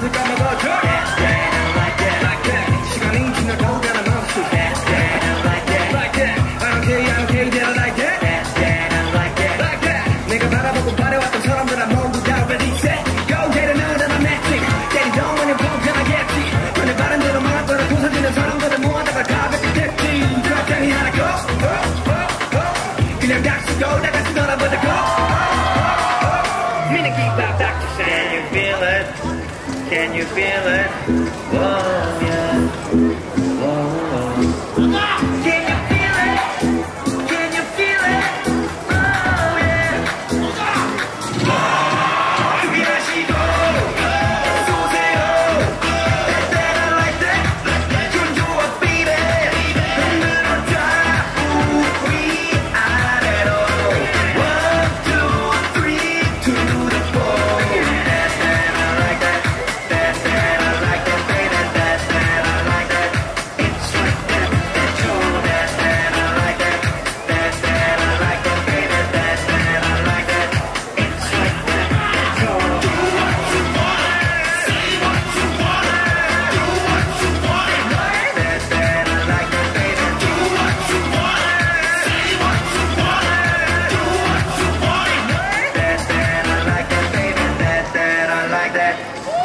I'm gonna Can you feel it? Whoa, yeah. Whoa, whoa. back.